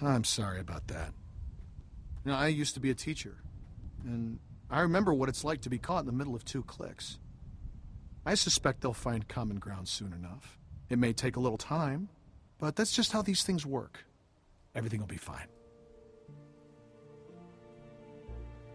I'm sorry about that. You know, I used to be a teacher, and I remember what it's like to be caught in the middle of two cliques. I suspect they'll find common ground soon enough. It may take a little time, but that's just how these things work. Everything will be fine.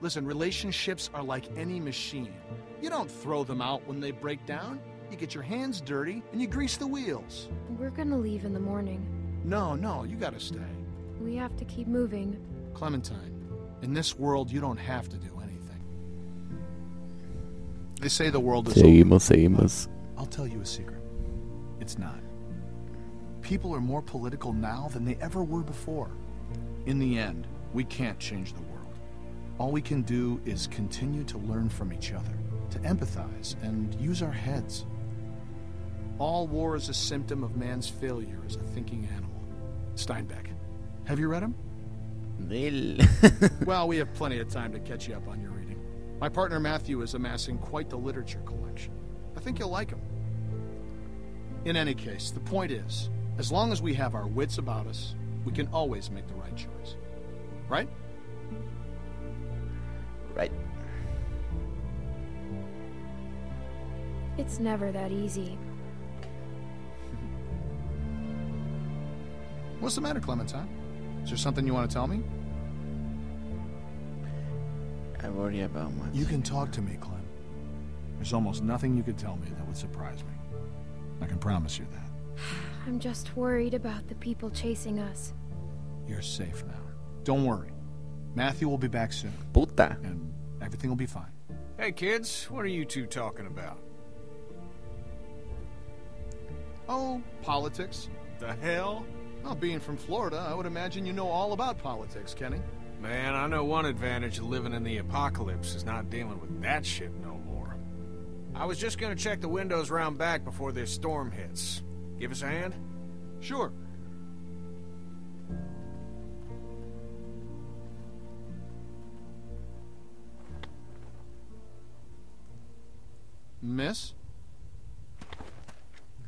Listen, relationships are like any machine. You don't throw them out when they break down. You get your hands dirty and you grease the wheels. We're gonna leave in the morning. No, no, you gotta stay. We have to keep moving. Clementine, in this world, you don't have to do anything. They say the world is Seguimos, seguimos. I'll tell you a secret. It's not. People are more political now than they ever were before. In the end, we can't change the world. All we can do is continue to learn from each other, to empathize, and use our heads. All war is a symptom of man's failure as a thinking animal. Steinbeck. Have you read them? Del- Well, we have plenty of time to catch you up on your reading. My partner Matthew is amassing quite the literature collection. I think you'll like him. In any case, the point is, as long as we have our wits about us, we can always make the right choice. Right? right. It's never that easy. What's the matter, Clementine? Is there something you want to tell me? I worry about much. You can talk to me, Clem. There's almost nothing you could tell me that would surprise me. I can promise you that. I'm just worried about the people chasing us. You're safe now. Don't worry. Matthew will be back soon, Puta. and everything will be fine. Hey, kids, what are you two talking about? Oh, politics. The hell? Well, being from Florida, I would imagine you know all about politics, Kenny. Man, I know one advantage of living in the apocalypse is not dealing with that shit no more. I was just gonna check the windows round back before this storm hits. Give us a hand? Sure. Miss?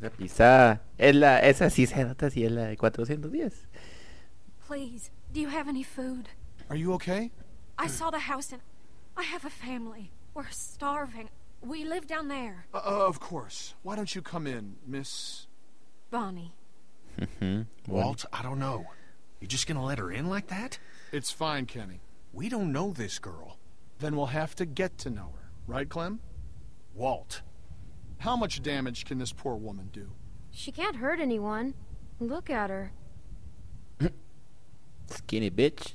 Esa pisada. Es la, esa sí se nota, sí es la de 410. Please, do you have any food? Are you okay? I saw the house and I have a family. We're starving. We live down there. Uh, uh, of course. Why don't you come in, Miss... Bonnie. Ujú. Walt, I don't know. You're just gonna let her in like that? It's fine, Kenny. We don't know this girl. Then we'll have to get to know her. Right, Clem? Walt. How much damage can this poor woman do? She can't hurt anyone. Look at her. Skinny bitch.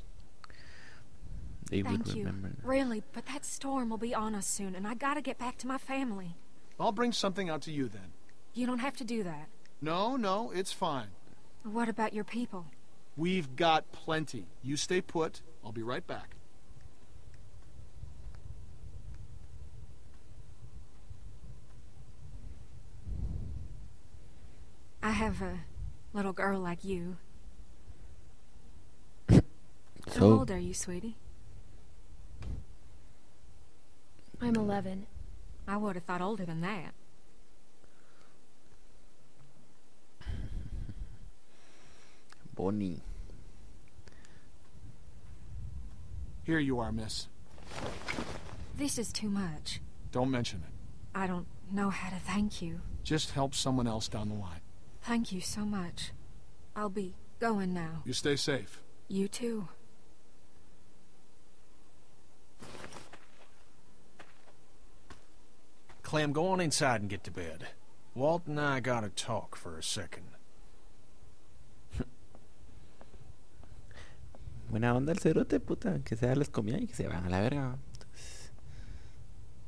They Thank you. remember. that. Really, but that storm will be on us soon, and I gotta get back to my family. I'll bring something out to you then. You don't have to do that. No, no, it's fine. What about your people? We've got plenty. You stay put. I'll be right back. I have a little girl like you. How old are you, sweetie? I'm 11. I would have thought older than that. Bonnie. Here you are, miss. This is too much. Don't mention it. I don't know how to thank you. Just help someone else down the line. Thank you so much. I'll be going now. You stay safe. You too. Clem, go on inside and get to bed. Walt and I gotta talk for a second. Buena onda el cerote, puta. Que sea les comida y que se van a la verga. Entonces,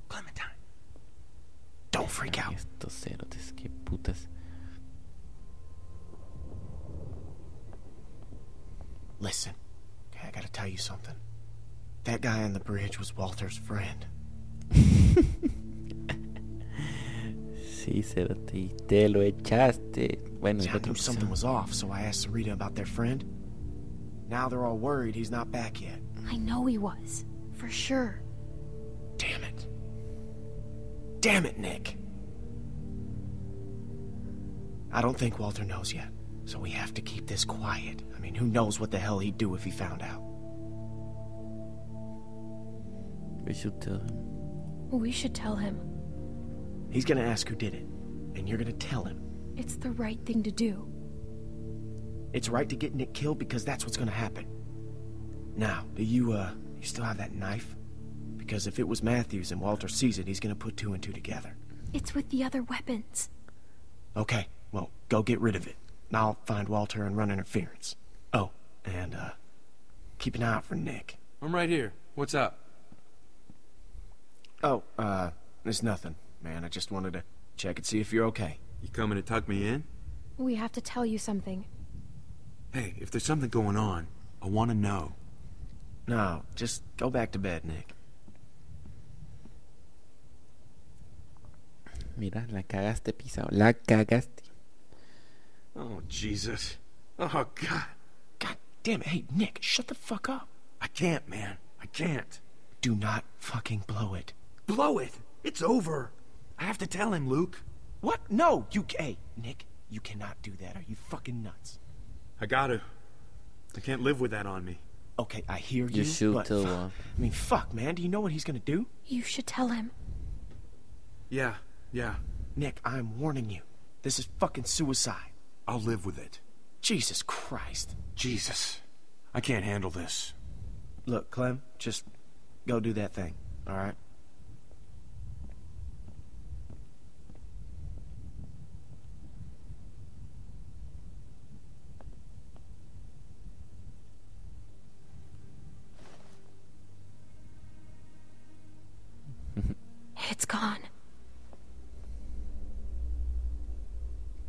Clementine. Don't freak out. Estos cerotes, qué putas. Listen, okay, I gotta tell you something. That guy on the bridge was Walter's friend. Sí, cerote. Y te lo echaste. Bueno, See, el I knew something was off, so I asked Sarita about their friend. Now they're all worried he's not back yet. I know he was. For sure. Damn it. Damn it, Nick. I don't think Walter knows yet. So we have to keep this quiet. I mean, who knows what the hell he'd do if he found out. We should tell him. We should tell him. He's gonna ask who did it, and you're gonna tell him. It's the right thing to do. It's right to get Nick killed because that's what's gonna happen. Now, do you, uh, you still have that knife? Because if it was Matthews and Walter sees it, he's gonna put two and two together. It's with the other weapons. Okay, well, go get rid of it. I'll find Walter and run interference. Oh, and, uh, keep an eye out for Nick. I'm right here. What's up? Oh, uh, it's nothing, man. I just wanted to check and see if you're okay. You coming to tuck me in? We have to tell you something. Hey, if there's something going on, I want to know. No, just go back to bed, Nick. Mira, la cagaste, pisado. La cagaste. Oh, Jesus. Oh, God. God damn it. Hey, Nick, shut the fuck up. I can't, man. I can't. Do not fucking blow it. Blow it. It's over. I have to tell him, Luke. What? No, you. Hey, Nick, you cannot do that. Are you fucking nuts? I gotta. I can't live with that on me. Okay, I hear you. You should but tell fu- him. I mean, fuck, man. Do you know what he's gonna do? You should tell him. Yeah, yeah. Nick, I'm warning you. This is fucking suicide. I'll live with it. Jesus Christ. Jesus. I can't handle this. Look, Clem, just go do that thing, alright? It's gone.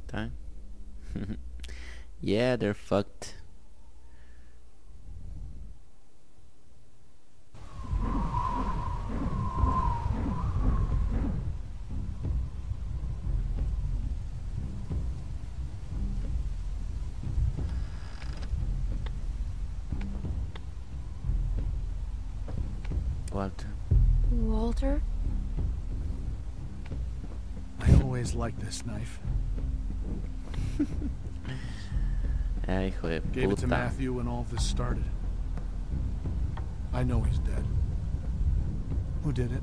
Time. yeah, they're fucked. Walter. Walter? I always liked this knife. Ah, hijo de Gave it to. Matthew when all this started. I know he's dead. Who did it?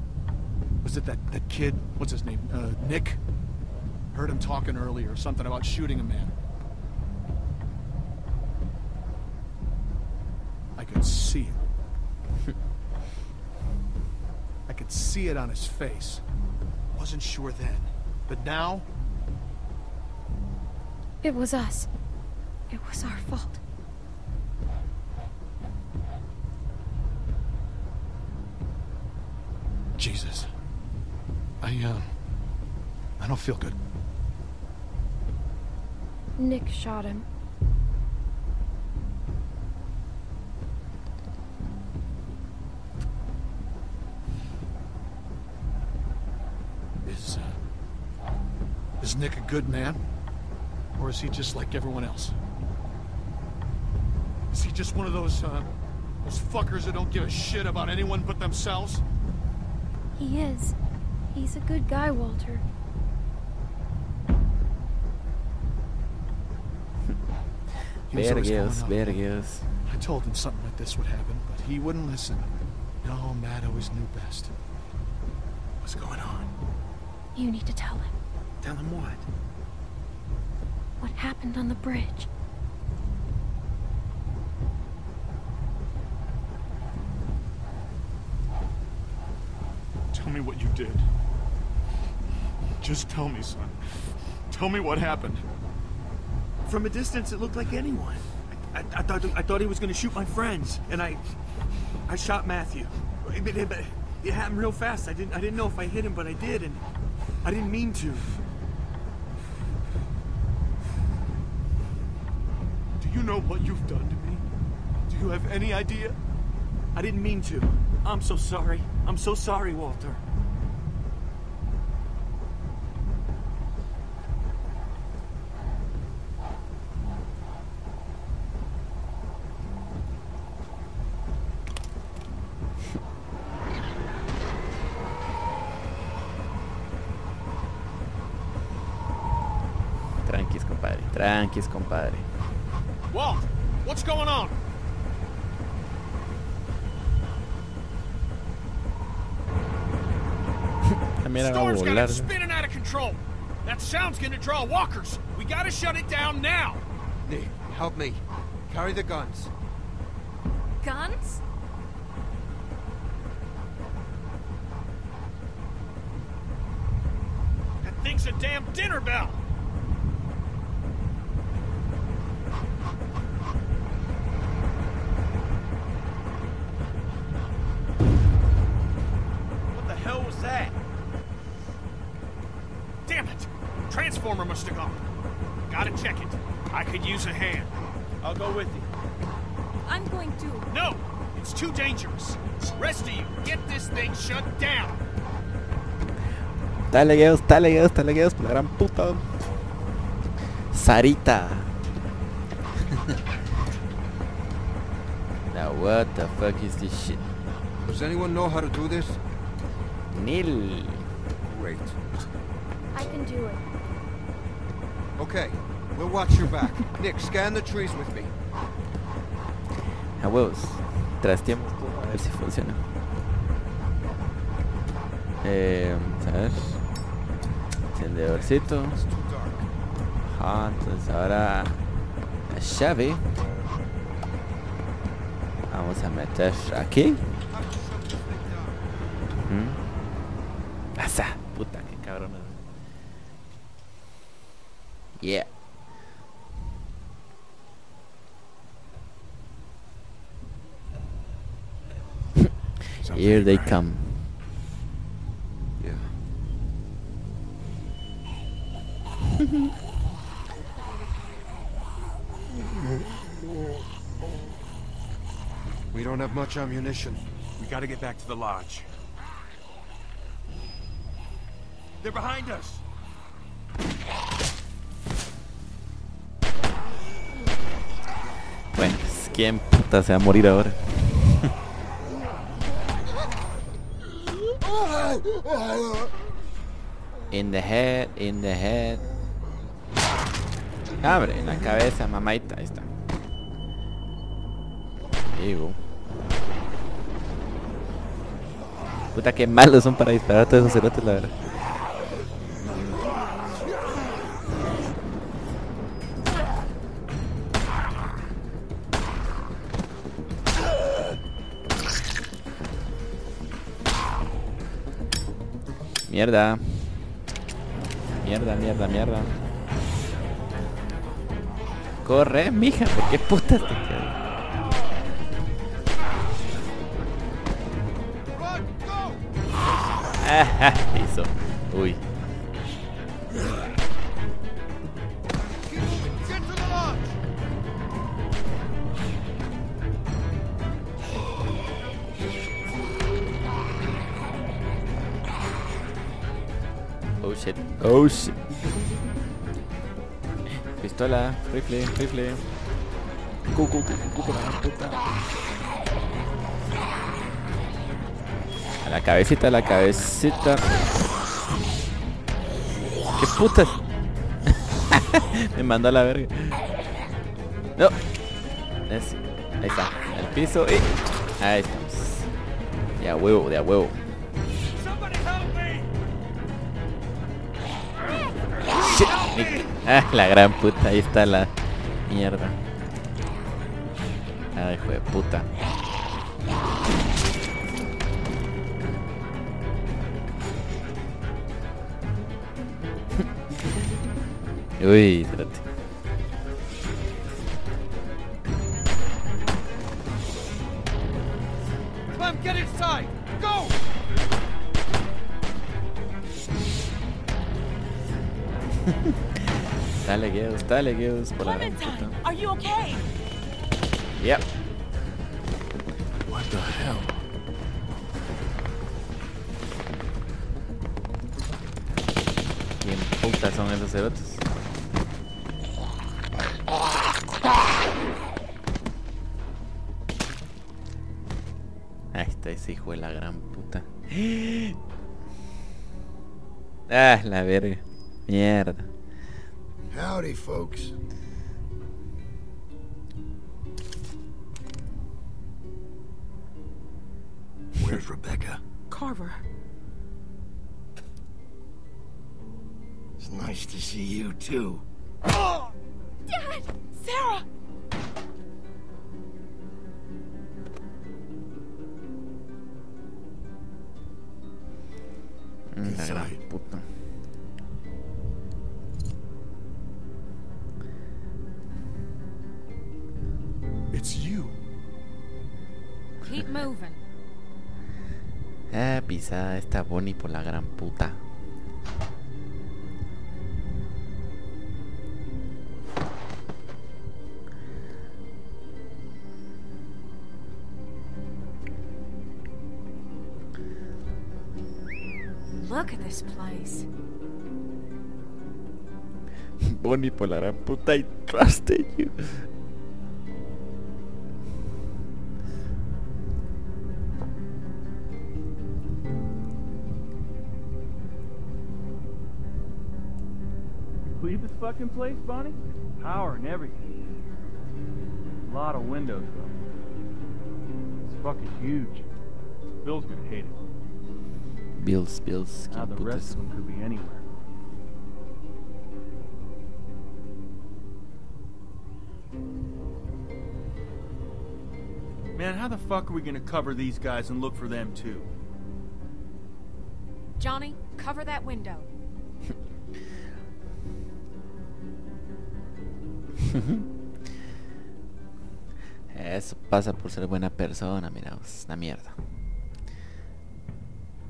Was it that, that kid? What's his name? Uh, Nick? Heard him talking earlier, something about shooting a man. I could see it. I could see it on his face. Wasn't sure then. But now, It was us. It was our fault. Jesus. I, um... I don't feel good. Nick shot him. Is, uh, is Nick a good man? Or is he just like everyone else? Is he just one of those, uh, those fuckers that don't give a shit about anyone but themselves? He is. He's a good guy, Walter. He was always Vergas, calling out. vergas. I told him something like this would happen, but he wouldn't listen. No, Matt always knew best. What's going on? You need to tell him Tell him what? What happened on the bridge. Tell me what you did. Just tell me, son. Tell me what happened. From a distance, it looked like anyone. I, I, I thought I thought he was going to shoot my friends, and I I shot Matthew. But it, but it happened real fast. I didn't I didn't know if I hit him, but I did, and I didn't mean to. You know what you've done to me? Do you have any idea? I didn't mean to. I'm so sorry. I'm so sorry, Walter. Tranquis, compadre. Tranquis, compadre. Walt, what's going on? También era Storm's got it spinning out of control. That sound's gonna draw walkers. We gotta shut it down now. Nick, help me. Carry the guns. Guns? That thing's a damn dinner bell. Transformer must have gone. Gotta check it. I could use a hand. I'll go with you. I'm going to. No! It's too dangerous. Rest of you, get this thing shut down. Está lagueados, está lagueados, está lagueados por la gran puta. Sarita. now what the fuck is this shit? Does anyone know how to do this? Nil. Great. I can do it. Okay, we'll watch your back. Nick, scan the trees with me. A huevos. Trasteamos a ver si funciona. Eh, a ver. Encendedorcito. It's too dark. Ajá, entonces ahora la llave. Vamos a meter aquí. Have to shut this thing down. ¿Mm? Pasa, puta, qué cabrón. Yeah. Here they come. Yeah. we don't have much ammunition. We gotta get back to the lodge. They're behind us. Bueno, ¿quién puta se va a morir ahora? In the head, in the head. Abre, en la cabeza, mamaita, ahí está. Digo. Puta, qué malos son para disparar a todos esos cerotes, la verdad. Mierda. Mierda, mierda, mierda. Corre, mija, ¿por qué te quedas? Run! Go! Ajá, hizo. Uy. Shit. Oh shit. Pistola, rifle, rifle. Cucu, puta. A la cabecita, a la cabecita. ¿Qué putas? Me mandó a la verga. No. Es- Ahí está. Al piso y. Ahí estamos. De a huevo, de a huevo. Ah, la gran puta, ahí está la mierda. Ah, hijo de puta. Uy, espérate. Dale, Geos, dale, Geos, por la gran puta. are you okay? Yep. What the hell? ¿Quién puta son esos cerotes? Ahí está ese hijo de la gran puta. Ah, la verga. Mierda. Howdy, folks. Where's Rebecca? Carver. It's nice to see you, too. Dad! Sarah! Mm, esta Bonnie por la gran puta. Look at this place. Bonnie por la gran puta I trusted you. Fucking place, Bonnie? Power and everything. A lot of windows, though. It's fucking huge. Bill's gonna hate it. Bills, Bills, Now ¿quién the rest putas? of them could be anywhere. Man, how the fuck are we gonna cover these guys and look for them too? Johnny, cover that window. Eso pasa por ser buena persona, mira, es una mierda.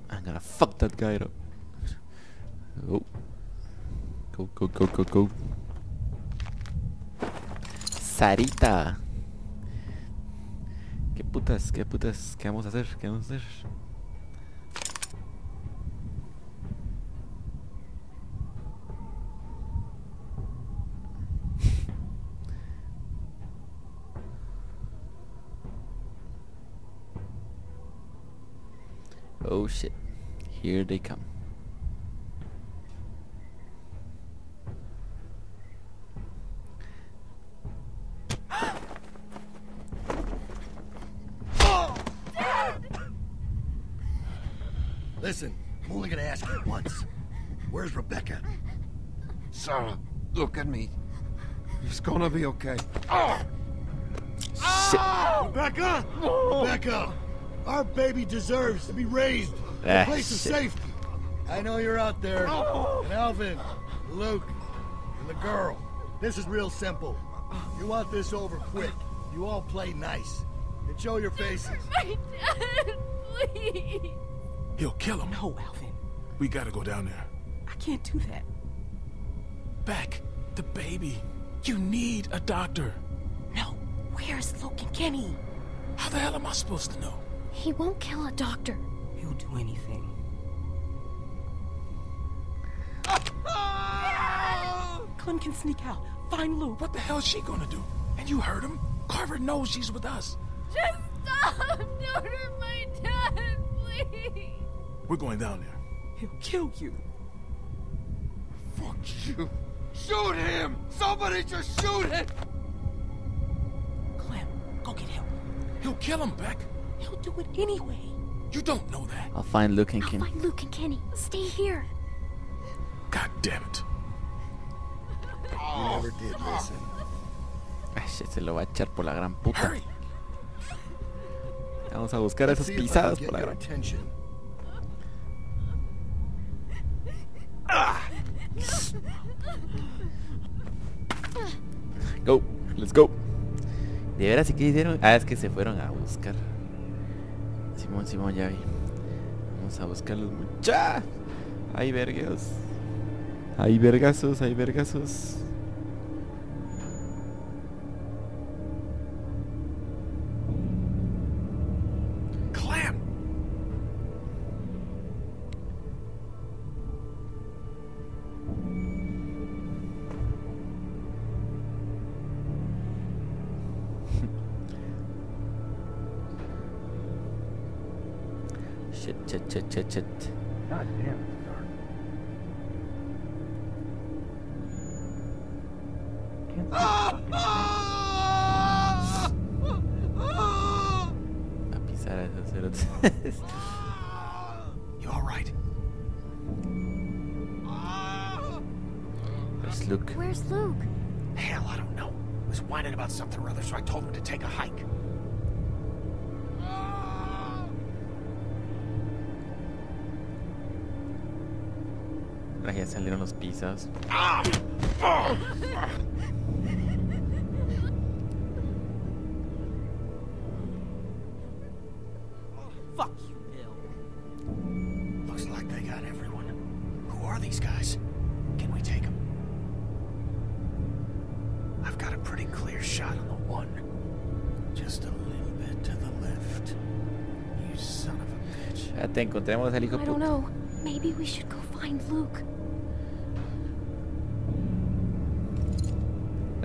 I'm gonna fuck that guy up. Go. Go, go, go, go, go. Sarita. ¿Qué putas, qué putas, qué vamos a hacer? ¿Qué vamos a hacer? Oh shit. Here they come. Listen, I'm only gonna ask you once. Where's Rebecca? Sarah, look at me. It's gonna be okay. Oh! Shit. Rebecca! Rebecca! Our baby deserves to be raised in Ah, a place of safety. I know you're out there. And Alvin, Luke, and the girl. This is real simple. You want this over quick. You all play nice. And show your faces. My dad, please. He'll kill him. No, Alvin. We gotta go down there. I can't do that. Back. The baby. You need a doctor. No. Where's Luke and Kenny? How the hell am I supposed to know? He won't kill a doctor. He'll do anything. Clem can sneak out. Find Luke. What the hell's she gonna do? And you heard him? Carver knows she's with us. Just stop. Don't hurt my dad, please. We're going down there. He'll kill you. Fuck you. Shoot him! Somebody just shoot him! Clem, go get help. He'll kill him, Beck. He'll do it anyway. You don't know that. I'll find Luke and I'll Ken. find Luke and Kenny. Stay here. God damn it. You never did listen. Se lo va a echar por la gran puta. Hurry. Vamos a buscar esas pisadas por la gran. attention. Go, let's go. De veras, ¿y qué hicieron? Ah, es que se fueron a buscar. Simón, Simón. Vamos a buscar los mucha. Hay vergas. Hay vergazos, hay vergazos. Shit, shit, shit, shit, shit. God damn, it's dark. A pisar a esos cerotes. You all right? Where's Luke? Where's Luke? Hell, I don't know. He was whining about something or other, so I told him to take a hike. You son of a bitch. Ya te encontremos al hijo I don't puta. know. Maybe we should go find Luke.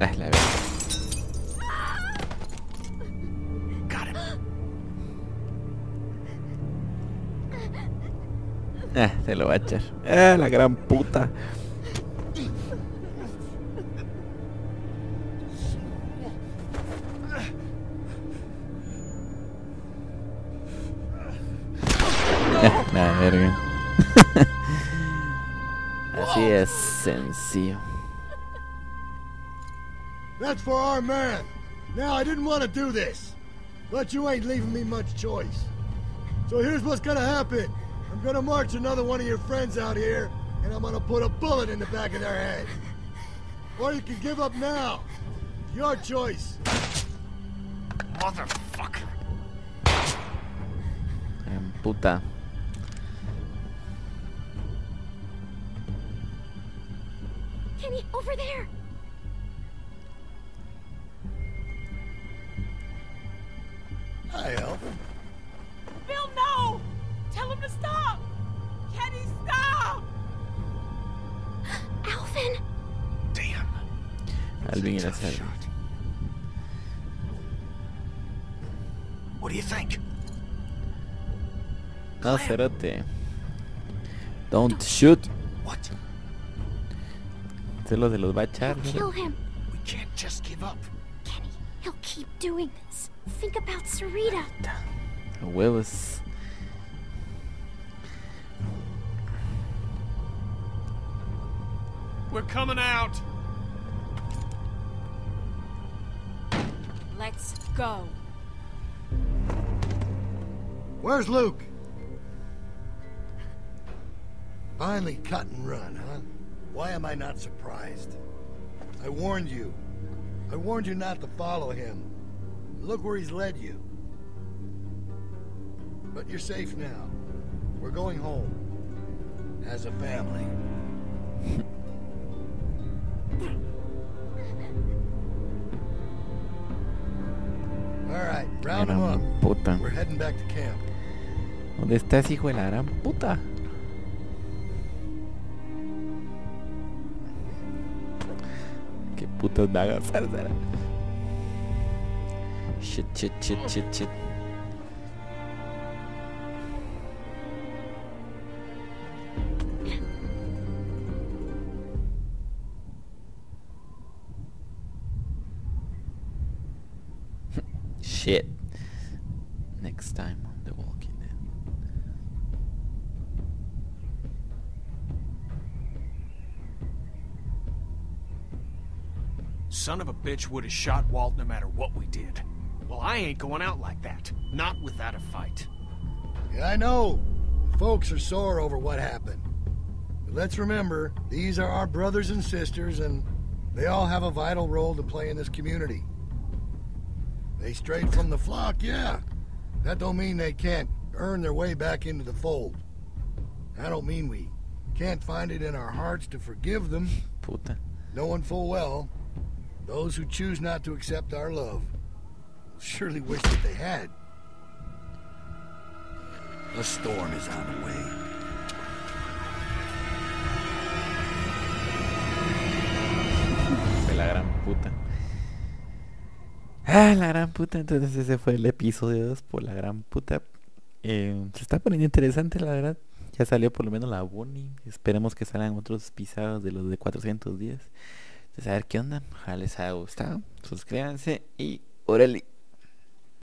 Ah, la verdad. Got him. Ah, se lo va a echar. Ah, la gran puta. Ah, la verga. Es. That's for our man. Now, I didn't want to do this, but you ain't leaving me much choice. So here's what's gonna happen. I'm gonna march another one of your friends out here, and I'm gonna put a bullet in the back of their head. Or you can give up now. Your choice. Motherfucker. Gran puta. Kenny, over there! Hi, Elf. Bill, no! Tell him to stop! Kenny, stop! Alvin! Damn. Alvin y la selva. What do you think? No, cerote. Don't shoot. What? Se los de los va a echar. ¿no? Kill him! We can't just give up. Kenny, he'll keep doing this. Think about Sarita. A Huevos. We're coming out. Let's go. Where's Luke? Finally cut and run, huh? Why am I not surprised? I warned you. I warned you not to follow him. Look where he's led you. But you're safe now. We're going home. As a family. All right, round them up. Puta. We're heading back to camp. ¿Dónde estás, hijo de la gran puta? Putas agarrar, Shit, shit, shit, shit, shit. Shit. Next time Son of a bitch would have shot Walt no matter what we did. Well, I ain't going out like that. Not without a fight. Yeah, I know. Folks are sore over what happened. But let's remember, these are our brothers and sisters, and they all have a vital role to play in this community. They strayed from the flock, yeah. That don't mean they can't earn their way back into the fold. I don't mean we can't find it in our hearts to forgive them, Puta. knowing full well those who choose not to accept our love surely wish that they had. The storm is on the way. De la gran puta. Ah, la gran puta. Entonces ese fue el episodio 2 por la gran puta. Eh, se está poniendo interesante, la verdad. Ya salió por lo menos la Bonnie. Esperemos que salgan otros pisados de los de 410. Entonces, a ver qué onda. Ojalá les haya gustado. Suscríbanse y órale.